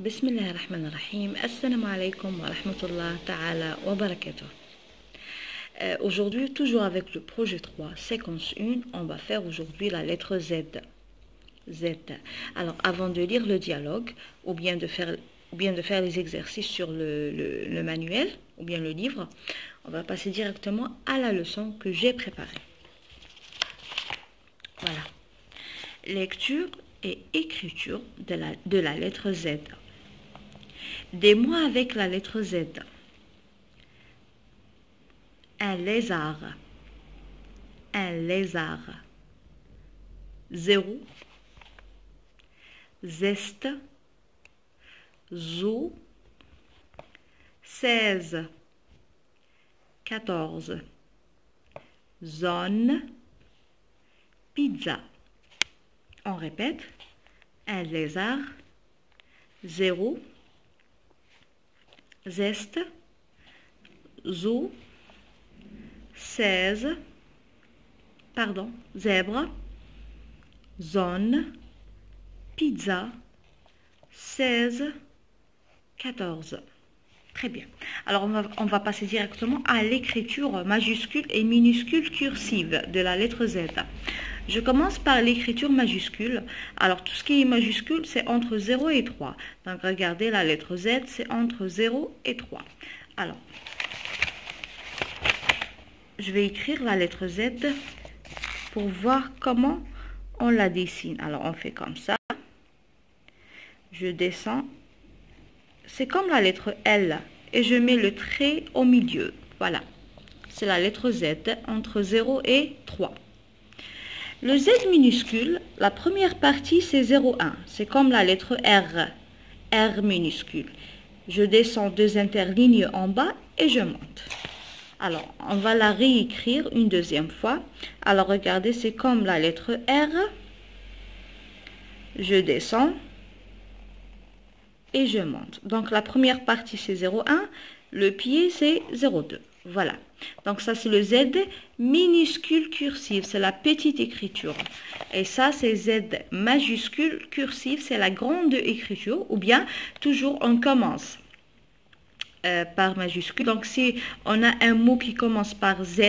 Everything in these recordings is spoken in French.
بسم الله الرحمن الرحيم السلام عليكم ورحمة الله تعالى وبركاته Euh, Aujourd'hui, toujours avec le projet 3, séquence 1, on va faire aujourd'hui la lettre Z. Z. Alors, avant de lire le dialogue, ou bien de faire, ou bien de faire les exercices sur le, le, le manuel, ou bien le livre, on va passer directement à la leçon que j'ai préparée. Voilà. Lecture et écriture de la, de la lettre Z. Des mots avec la lettre Z. Un lézard. Un lézard. Zéro. Zeste. Zoo. Seize. Quatorze. Zone. Pizza. On répète. Un lézard. Zéro. Zeste. Zoo. 16, pardon, zèbre, zone, pizza, 16, 14. Très bien. Alors, on va, passer directement à l'écriture majuscule et minuscule cursive de la lettre Z. Je commence par l'écriture majuscule. Alors, tout ce qui est majuscule, c'est entre 0 et 3. Donc, regardez, la lettre Z, c'est entre 0 et 3. Alors, je vais écrire la lettre Z pour voir comment on la dessine. Alors, on fait comme ça. Je descends. C'est comme la lettre L. Et je mets le trait au milieu. Voilà. C'est la lettre Z entre 0 et 3. Le Z minuscule, la première partie, c'est 0,1. C'est comme la lettre R. R minuscule. Je descends deux interlignes en bas et je monte. Alors, on va la réécrire une deuxième fois. Alors, regardez, c'est comme la lettre R. Je descends et je monte. Donc, la première partie, c'est 0,1. Le pied, c'est 0,2. Voilà. Donc, ça, c'est le Z minuscule cursive. C'est la petite écriture. Et ça, c'est Z majuscule cursive. C'est la grande écriture. Ou bien, toujours, on commence euh, par majuscule. Donc, si on a un mot qui commence par Z,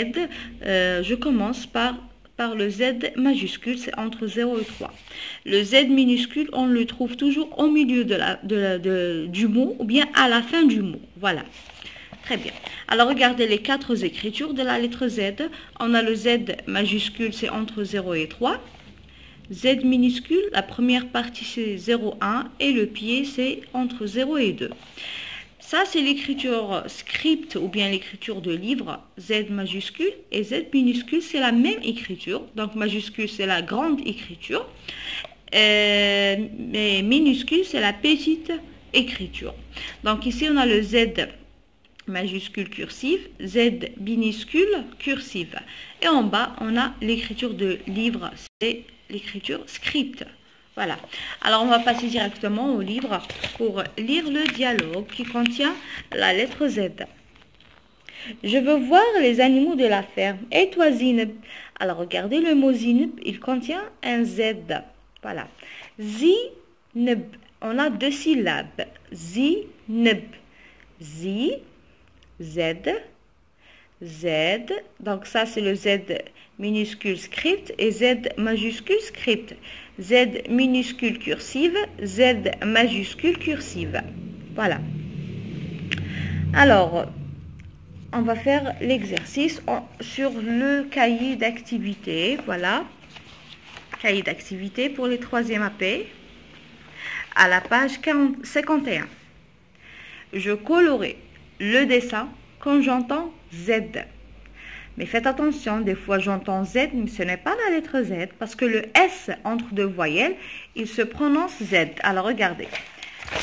euh, je commence par, par le Z majuscule, c'est entre 0 et 3. Le Z minuscule, on le trouve toujours au milieu de la, de la, de, du mot ou bien à la fin du mot. Voilà. Très bien. Alors, regardez les quatre écritures de la lettre Z. On a le Z majuscule, c'est entre 0 et 3. Z minuscule, la première partie, c'est 0,1 et le pied, c'est entre 0 et 2. Ça, c'est l'écriture script ou bien l'écriture de livre, Z majuscule, et Z minuscule, c'est la même écriture. Donc, majuscule, c'est la grande écriture, euh, mais minuscule, c'est la petite écriture. Donc, ici, on a le Z majuscule cursive, Z minuscule cursive. Et en bas, on a l'écriture de livre, c'est l'écriture script. Voilà. Alors, on va passer directement au livre pour lire le dialogue qui contient la lettre Z. Je veux voir les animaux de la ferme. Et toi, Zineb? Alors, regardez le mot Zineb, il contient un Z. Voilà. Zineb. On a deux syllabes. Zineb. Zi, Z, Z. Donc, ça, c'est le Z minuscule script et Z majuscule script. Z minuscule cursive, Z majuscule cursive. Voilà. Alors, on va faire l'exercice sur le cahier d'activité. Voilà. Cahier d'activité pour les troisième AP. À la page 40, 51. Je colorerai le dessin quand j'entends Z. Mais faites attention, des fois j'entends Z, mais ce n'est pas la lettre Z, parce que le S entre deux voyelles, il se prononce Z. Alors regardez,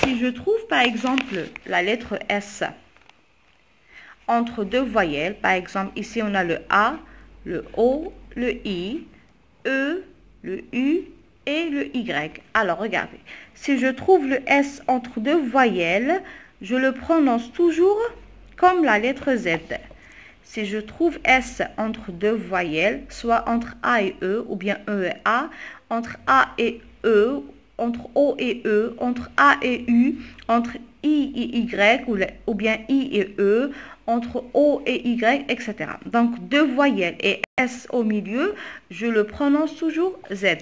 si je trouve par exemple la lettre S entre deux voyelles, par exemple ici on a le A, le O, le I, E, le U et le Y. Alors regardez, si je trouve le S entre deux voyelles, je le prononce toujours comme la lettre Z si je trouve S entre deux voyelles, soit entre A et E, ou bien E et A, entre A et E, entre O et E, entre A et U, entre I et Y ou, bien I et E, entre O et Y, etc. Donc deux voyelles et S au milieu, je le prononce toujours Z.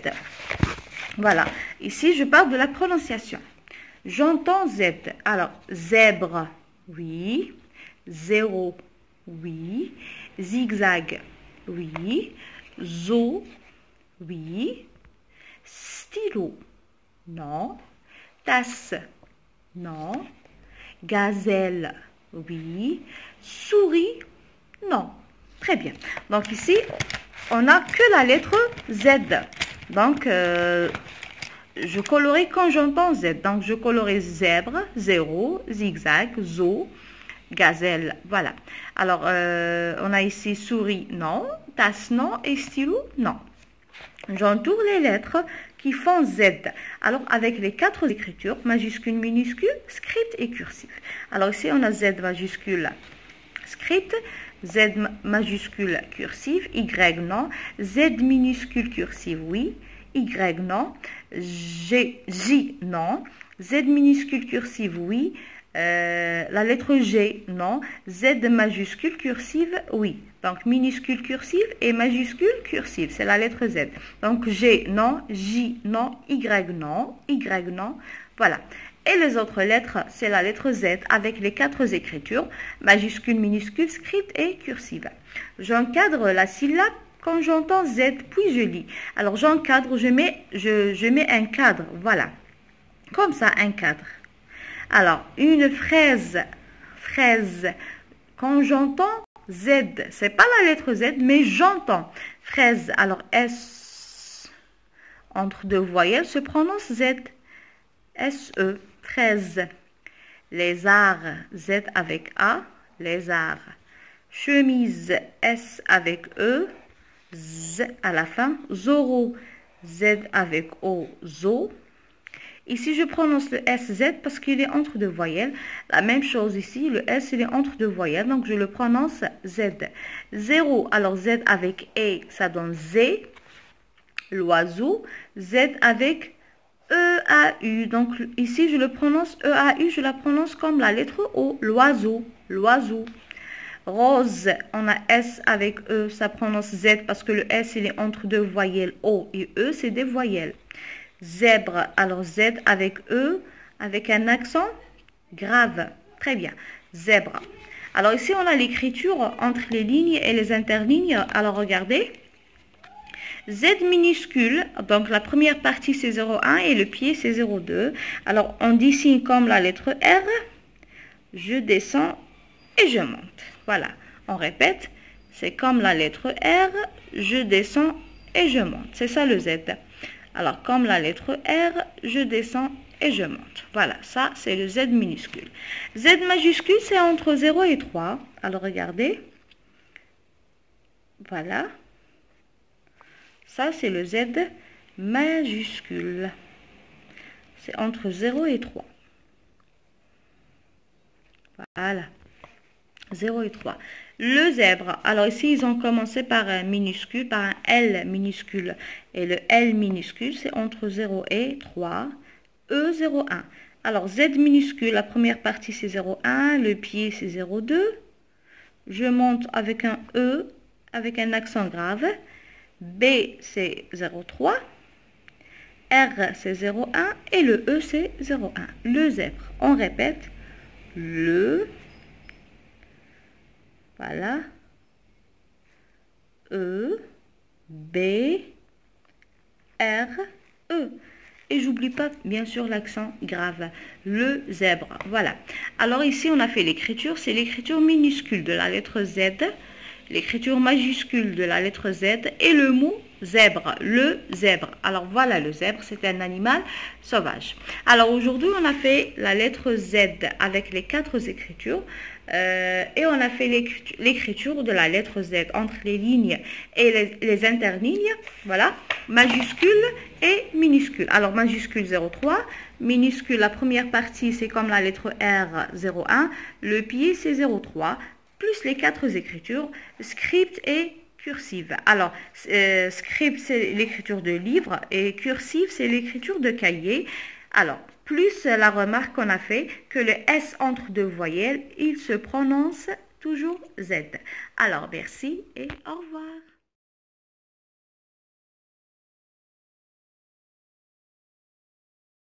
Voilà. Ici, je parle de la prononciation. J'entends Z. Alors, zèbre, oui. Zéro, oui. Zigzag, oui. Zo, oui. Stylo, non. Tasse, non. Gazelle, oui. Souris, non. Très bien. Donc ici, on n'a que la lettre Z. Donc, euh, je colorais quand j'entends Z. Donc, je colorais zèbre, zéro, zigzag, zo, gazelle. Voilà. Alors, euh, on a ici souris, non. Tasse, non. Et stylo, non. J'entoure les lettres qui font Z. Alors, avec les quatre écritures, majuscule, minuscule, script et cursif. Alors, ici, on a Z majuscule, script, Z majuscule cursive, Y non, Z minuscule cursive oui, Y non, G, J non, Z minuscule cursive oui, euh, la lettre G non, Z majuscule cursive oui. Donc minuscule cursive et majuscule cursive, c'est la lettre Z. Donc G non, J non, Y non, Y non, voilà. Et les autres lettres, c'est la lettre Z avec les quatre écritures, majuscule, minuscule, script et cursive. J'encadre la syllabe quand j'entends Z, puis je lis. Alors j'encadre, je mets, je, je mets un cadre, voilà. Comme ça, un cadre. Alors, une fraise, fraise, quand j'entends Z, c'est pas la lettre Z, mais j'entends. Fraise, alors S, entre deux voyelles, se prononce Z. S-E. 13. Lézard, Z avec A, lézard. Chemise, S avec E, Z à la fin. Zoro, Z avec O, zo. Ici, je prononce le SZ parce qu'il est entre deux voyelles. La même chose ici, le S, il est entre deux voyelles, donc je le prononce Z. Zéro, alors Z avec E, ça donne Z. L'oiseau, Z avec E-A-U. Donc ici, je le prononce E-A-U, je la prononce comme la lettre O, l'oiseau, l'oiseau. Rose, on a S avec E, ça prononce Z parce que le S, il est entre deux voyelles O et E, c'est des voyelles. Zèbre, alors Z avec E, avec un accent grave. Très bien. Zèbre. Alors ici, on a l'écriture entre les lignes et les interlignes. Alors regardez. Z minuscule, donc la première partie c'est 0,1 et le pied c'est 0,2. Alors on dessine comme la lettre R, je descends et je monte. Voilà, on répète, c'est comme la lettre R, je descends et je monte. C'est ça le Z. Alors comme la lettre R, je descends et je monte. Voilà, ça c'est le Z minuscule. Z majuscule c'est entre 0 et 3. Alors regardez. Voilà. Ça, c'est le Z majuscule. C'est entre 0 et 3. Voilà. 0 et 3. Le zèbre. Alors ici, ils ont commencé par un minuscule, par un L minuscule. Et le L minuscule, c'est entre 0 et 3. E, 0, 1. Alors Z minuscule, la première partie, c'est 0, 1. Le pied, c'est 0, 2. Je monte avec un E, avec un accent grave. B, c'est 0,3. R, c'est 0,1. Et le E, c'est 0,1. Le zèbre. On répète. Le. Voilà. E. B. R. E. Et j'oublie pas, bien sûr, l'accent grave. Le zèbre. Voilà. Alors ici, on a fait l'écriture. C'est l'écriture minuscule de la lettre Z l'écriture majuscule de la lettre Z et le mot zèbre, le zèbre. Alors voilà, le zèbre, c'est un animal sauvage. Alors aujourd'hui, on a fait la lettre Z avec les quatre écritures euh, et on a fait l'écriture de la lettre Z entre les lignes et les, interlignes. Voilà, majuscule et minuscule. Alors majuscule 03, minuscule, la première partie, c'est comme la lettre R 01, le pied, c'est 03, plus les quatre écritures, script et cursive. Alors, euh, script, c'est l'écriture de livre et cursive, c'est l'écriture de cahier. Alors, plus la remarque qu'on a fait que le S entre deux voyelles, il se prononce toujours Z. Alors, merci et au revoir.